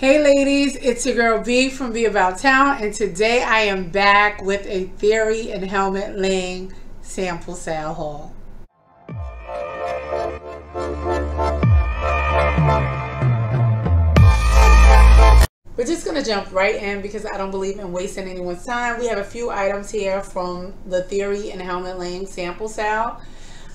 Hey ladies, it's your girl B from Be About Town and today I am back with a Theory and Helmut Lang sample sale haul. We're just going to jump right in because I don't believe in wasting anyone's time. We have a few items here from the Theory and Helmut Lang sample sale.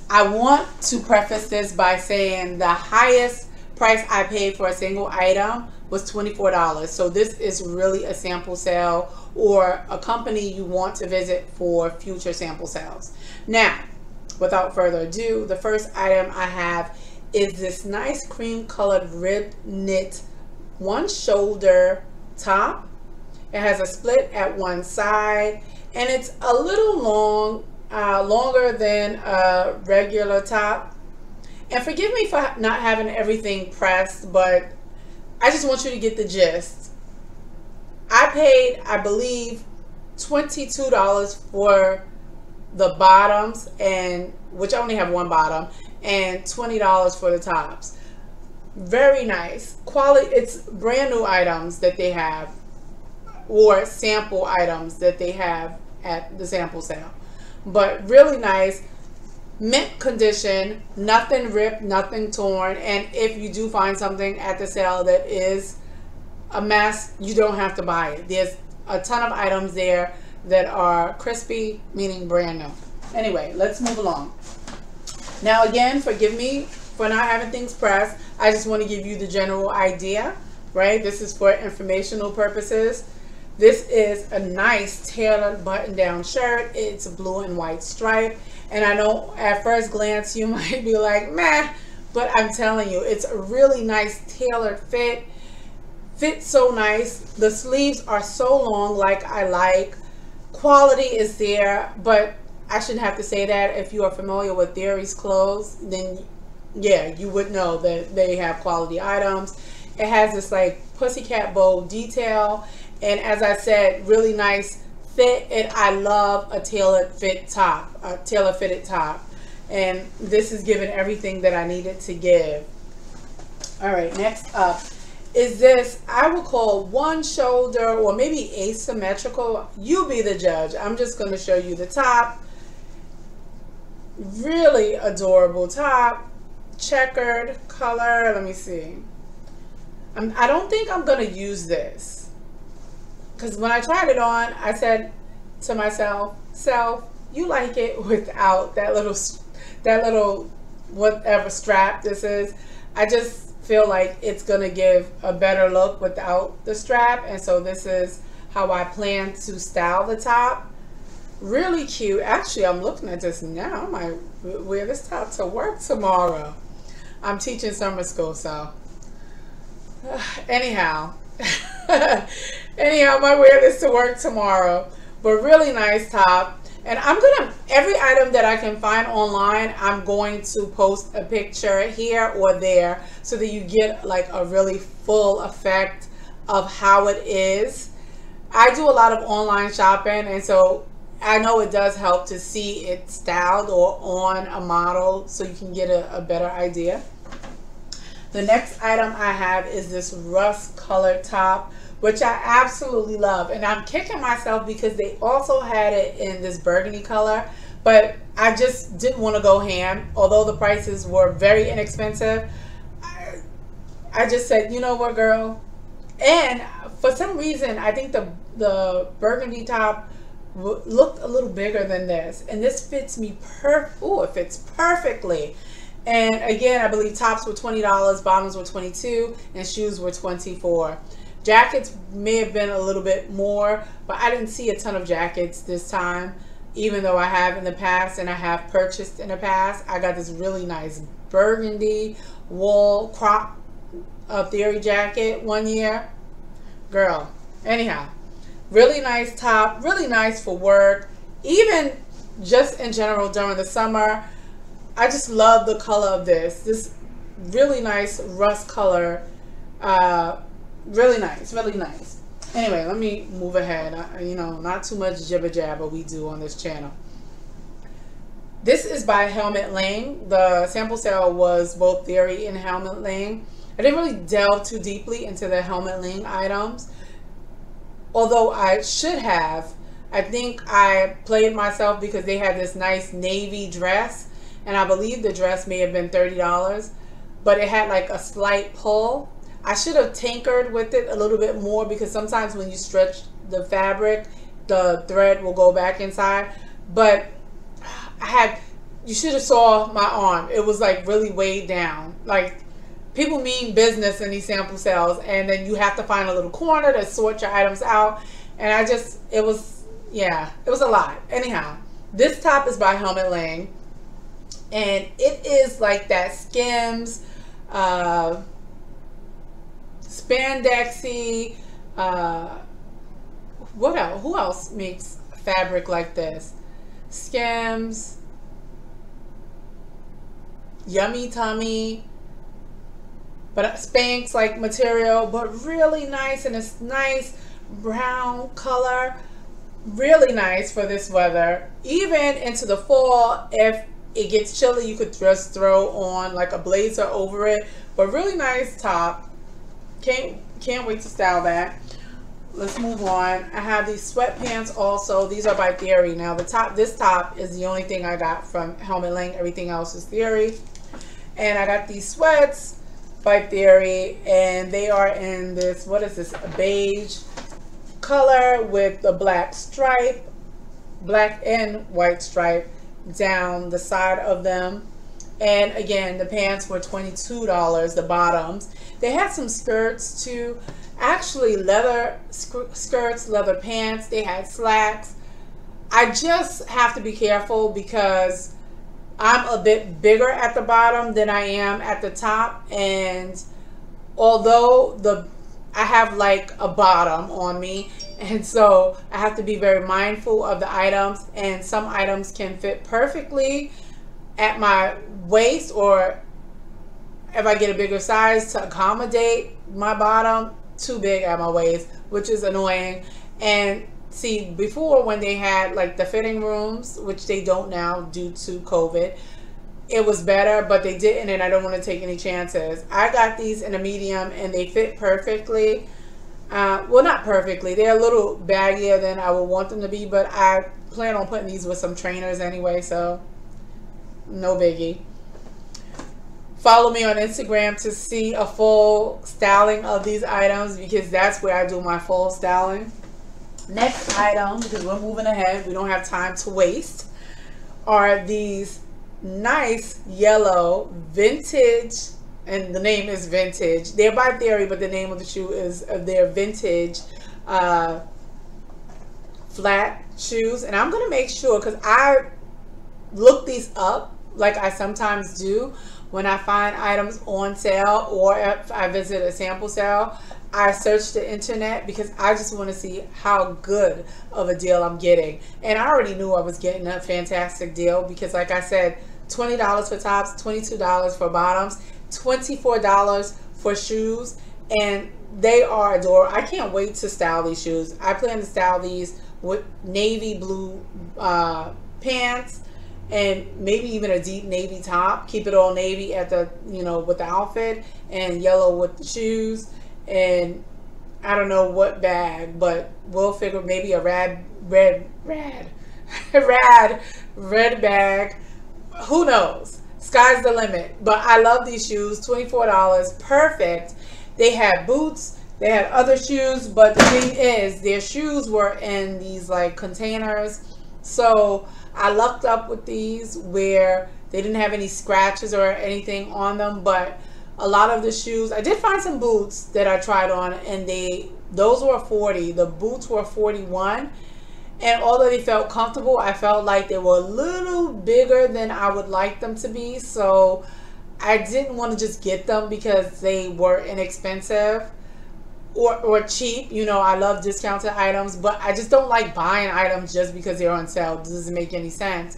I want to preface this by saying the highest price I paid for a single item was $24. So this is really a sample sale or a company you want to visit for future sample sales. Now, without further ado, the first item I have is this nice cream colored rib knit one shoulder top. It has a split at one side and it's a little long, uh, longer than a regular top. And forgive me for not having everything pressed, but I just want you to get the gist. I paid, I believe, $22 for the bottoms and which I only have one bottom and $20 for the tops. Very nice. Quality it's brand new items that they have or sample items that they have at the sample sale. But really nice mint condition, nothing ripped, nothing torn. And if you do find something at the sale that is a mess, you don't have to buy it. There's a ton of items there that are crispy, meaning brand new. Anyway, let's move along. Now again, forgive me for not having things pressed. I just want to give you the general idea, right? This is for informational purposes. This is a nice tailored button-down shirt. It's a blue and white stripe. And I know at first glance you might be like, meh, but I'm telling you, it's a really nice tailored fit. Fits so nice. The sleeves are so long like I like. Quality is there, but I shouldn't have to say that. If you are familiar with Theory's clothes, then yeah, you would know that they have quality items. It has this like pussycat bow detail. And as I said, really nice fit and I love a tailored fit top, a tailor fitted top. And this is giving everything that I needed to give. All right, next up is this, I would call one shoulder or maybe asymmetrical. You be the judge. I'm just going to show you the top. Really adorable top. Checkered color. Let me see. I'm, I don't think I'm going to use this because when I tried it on, I said to myself, "Self, you like it without that little, that little, whatever strap this is." I just feel like it's gonna give a better look without the strap, and so this is how I plan to style the top. Really cute. Actually, I'm looking at this now. I might wear this top to work tomorrow. I'm teaching summer school, so anyhow. Anyhow, I wear this to work tomorrow. But really nice top. And I'm to, every item that I can find online, I'm going to post a picture here or there so that you get like a really full effect of how it is. I do a lot of online shopping and so I know it does help to see it styled or on a model so you can get a, a better idea. The next item I have is this rust colored top which I absolutely love. And I'm kicking myself because they also had it in this burgundy color, but I just didn't want to go ham. Although the prices were very inexpensive, I, I just said, you know what, girl? And for some reason, I think the the burgundy top looked a little bigger than this, and this fits me per. Oh, it fits perfectly. And again, I believe tops were twenty dollars, bottoms were twenty two, and shoes were twenty four. Jackets may have been a little bit more, but I didn't see a ton of jackets this time, even though I have in the past and I have purchased in the past. I got this really nice burgundy wool crop uh, theory jacket one year. Girl, anyhow, really nice top, really nice for work, even just in general during the summer. I just love the color of this. This really nice rust color uh, really nice, really nice. Anyway, let me move ahead. I, you know, not too much jibber jabber we do on this channel. This is by Helmut Lang. The sample sale was both Theory and Helmut Lang. I didn't really delve too deeply into the Helmut Lang items, although I should have. I think I played myself because they had this nice navy dress, and I believe the dress may have been $30, but it had like a slight pull. I should have tinkered with it a little bit more because sometimes when you stretch the fabric, the thread will go back inside. But I had, you should have saw my arm. It was like really weighed down. Like people mean business in these sample sales and then you have to find a little corner to sort your items out. And I just, it was, yeah, it was a lot. Anyhow, this top is by Helmut Lang and it is like that Skims, uh, spandexy, uh, what else? Who else makes fabric like this? Skims, Yummie Tummie, but Spanx like material, but really nice and it's nice brown color. Really nice for this weather. Even into the fall, if it gets chilly, you could just throw on like a blazer over it. But really nice top. Can't can't wait to style that let's move on. I have these sweatpants also. These are by Theory. Now the top, this top is the only thing I got from Helmut Lang. Everything else is Theory. And I got these sweats by Theory and they are in this, what is this, a beige color with the black stripe, black and white stripe down the side of them. And again, the pants were $22, the bottoms. They had some skirts too actually leather skirts, leather pants. They had slacks. I just have to be careful because I'm a bit bigger at the bottom than I am at the top. And although the I have like a bottom on me and so I have to be very mindful of the items and some items can fit perfectly at my waist or if I get a bigger size to accommodate my bottom too big at my waist, which is annoying. And see, before when they had like the fitting rooms, which they don't now due to COVID, it was better, but they didn't, and I don't want to take any chances. I got these in a medium, and they fit perfectly. Uh, well, not perfectly. They're a little baggier than I would want them to be, but I plan on putting these with some trainers anyway, so no biggie. Follow me on Instagram to see a full styling of these items because that's where I do my full styling. Next item, because we're moving ahead, we don't have time to waste, are these nice yellow vintage, and the name is vintage. They're by Theory, but the name of the shoe is their vintage uh, flat shoes. And I'm going to make sure, because I look these up like I sometimes do when I find items on sale or if I visit a sample sale, I search the internet because I just want to see how good of a deal I'm getting. And I already knew I was getting a fantastic deal because like I said, $20 for tops, $22 for bottoms, $24 for shoes, and they are adorable. I can't wait to style these shoes. I plan to style these with navy blue uh, pants and maybe even a deep navy top. Keep it all navy at the, you know, with the outfit and yellow with the shoes. And I don't know what bag, but we'll figure maybe a rad, red, rad, rad, red bag. Who knows? Sky's the limit. But I love these shoes. $24. Perfect. They had boots. They had other shoes. But the thing is, their shoes were in these like containers. So I lucked up with these where they didn't have any scratches or anything on them, but a lot of the shoes, I did find some boots that I tried on and they, those were 40. The boots were 41. And although they felt comfortable, I felt like they were a little bigger than I would like them to be. So I didn't want to just get them because they were inexpensive or, or cheap. You know, I love discounted items, but I just don't like buying items just because they're on sale. It doesn't make any sense.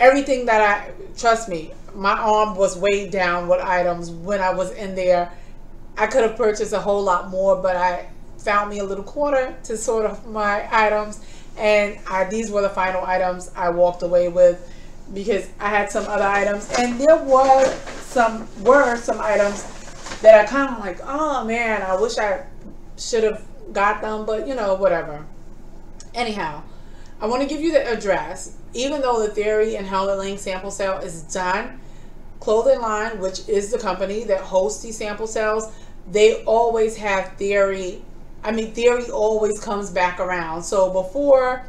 Everything that I, trust me, my arm was weighed down with items when I was in there. I could have purchased a whole lot more, but I found me a little corner to sort of my items. And I, these were the final items I walked away with because I had some other items. And there were some, were some items that I kind of like, oh man, I wish I should have got them, but you know, whatever. Anyhow, I want to give you the address. Even though the Theory and Helmut Lang sample sale is done, Clothing Line, which is the company that hosts these sample sales, they always have Theory. I mean, Theory always comes back around. So before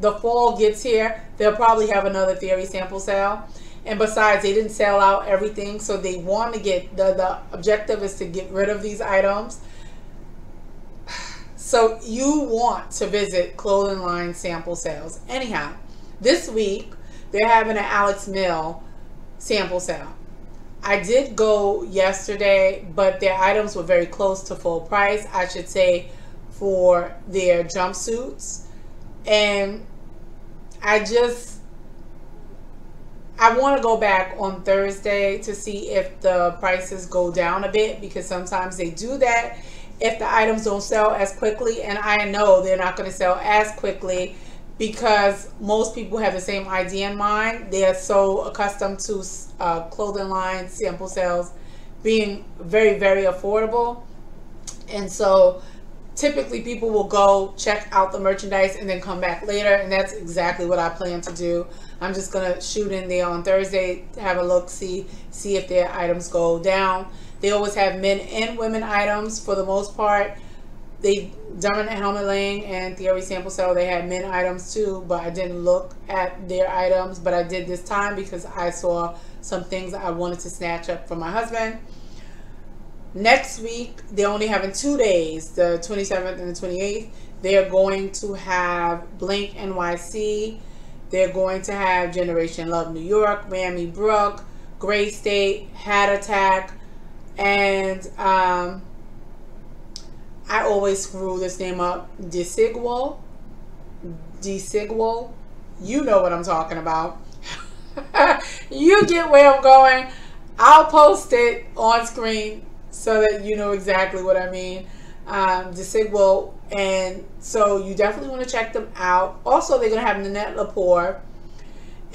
the fall gets here, they'll probably have another Theory sample sale. And besides, they didn't sell out everything, so they want to get the the objective is to get rid of these items. So you want to visit clothing line sample sales. Anyhow, this week they're having an Alex Mill sample sale. I did go yesterday, but their items were very close to full price, I should say, for their jumpsuits. And I just, I want to go back on Thursday to see if the prices go down a bit because sometimes they do that if the items don't sell as quickly. And I know they're not going to sell as quickly because most people have the same idea in mind. They are so accustomed to uh, clothing line sample sales being very, very affordable. And so typically people will go check out the merchandise and then come back later. And that's exactly what I plan to do. I'm just to shoot in there on Thursday, have a look, see, see if their items go down. They always have men and women items for the most part they Dermot Helmut Lang and Theory Sample Sale, they had men items too, but I didn't look at their items, but I did this time because I saw some things I wanted to snatch up for my husband. Next week, they're only having two days, the 27th and the 28th. They're going to have Blink NYC. They're going to have Generation Love New York, Miami Brook, Gray State, Hat Attack, and um, I always screw this name up. Desigual. Desigual. You know what I'm talking about. you get where I'm going. I'll post it on screen so that you know exactly what I mean. Um, Desigual. And so you definitely want to check them out. Also, they're going to have Nanette Lepore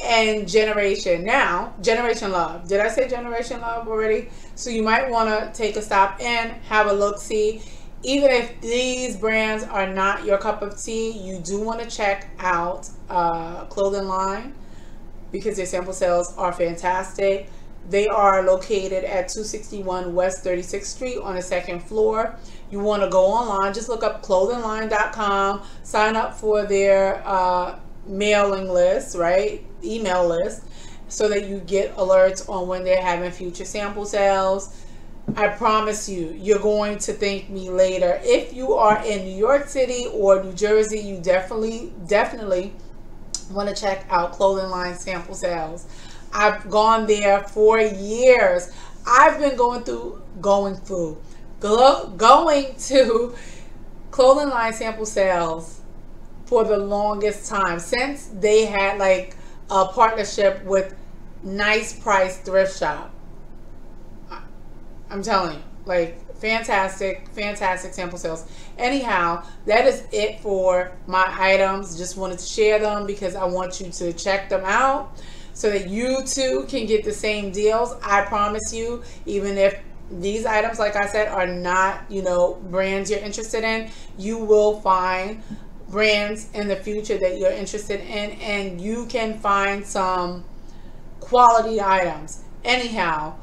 and Generation. Now, Generation Love. Did I say Generation Love already? So you might want to take a stop and have a look, see even if these brands are not your cup of tea, you do want to check out uh, Clothing Line because their sample sales are fantastic. They are located at 261 West 36th Street on the second floor. You want to go online, just look up clothingline.com, sign up for their uh, mailing list, right? Email list, so that you get alerts on when they're having future sample sales I promise you, you're going to thank me later. If you are in New York City or New Jersey, you definitely, definitely want to check out Clothing Line Sample Sales. I've gone there for years. I've been going through, going through, going to Clothing Line Sample Sales for the longest time since they had like a partnership with Nice Price Thrift Shop. I'm telling you, like fantastic, fantastic sample sales. Anyhow, that is it for my items. Just wanted to share them because I want you to check them out so that you too can get the same deals. I promise you, even if these items, like I said, are not, you know, brands you're interested in, you will find brands in the future that you're interested in and you can find some quality items. Anyhow,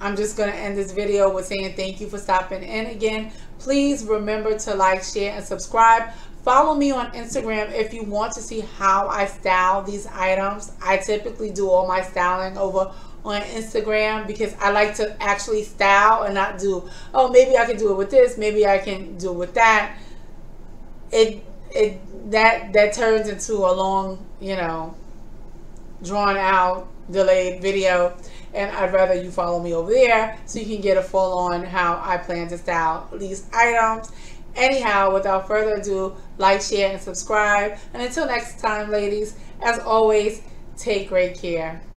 I'm just going to end this video with saying thank you for stopping in again. Please remember to like, share, and subscribe. Follow me on Instagram if you want to see how I style these items. I typically do all my styling over on Instagram because I like to actually style and not do, oh, maybe I can do it with this, maybe I can do it with that. It, it, that, that turns into a long, you know, drawn out, delayed video and I'd rather you follow me over there so you can get a full on how I plan to style these items. Anyhow, without further ado, like, share, and subscribe. And until next time, ladies, as always, take great care.